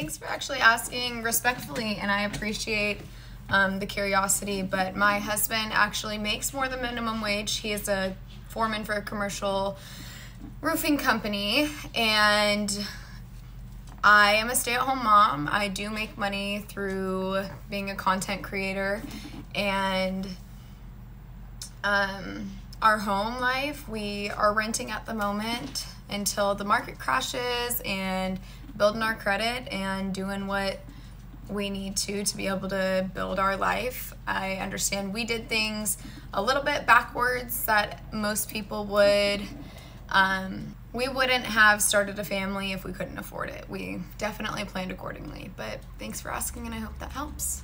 thanks for actually asking respectfully, and I appreciate um, the curiosity. But my husband actually makes more than minimum wage. He is a foreman for a commercial roofing company, and I am a stay at home mom. I do make money through being a content creator, and um, our home life, we are renting at the moment until the market crashes and building our credit and doing what we need to to be able to build our life. I understand we did things a little bit backwards that most people would. Um, we wouldn't have started a family if we couldn't afford it. We definitely planned accordingly. But thanks for asking, and I hope that helps.